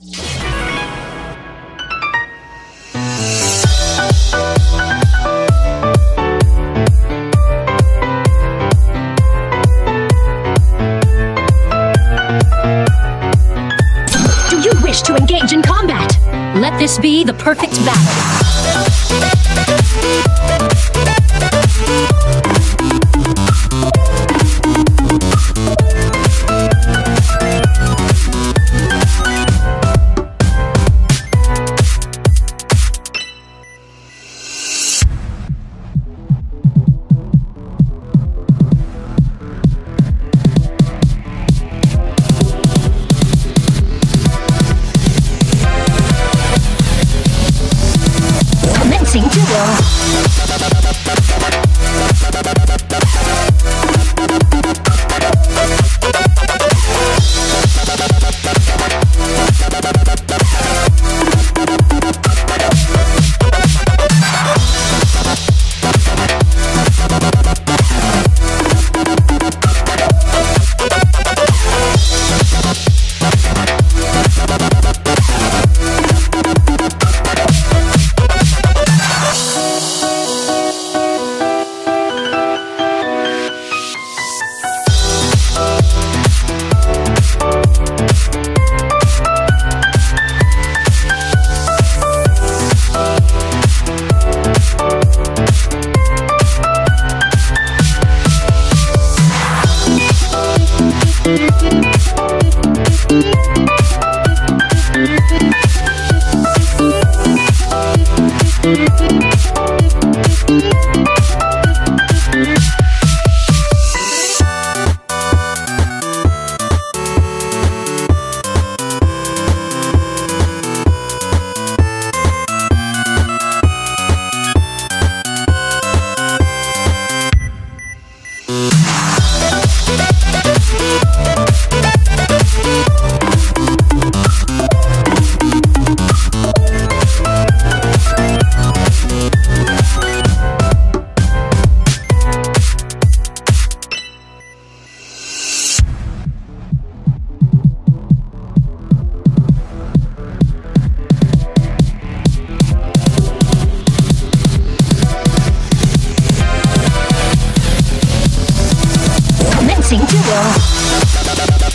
Do you wish to engage in combat? Let this be the perfect battle. dancing duo. 行之王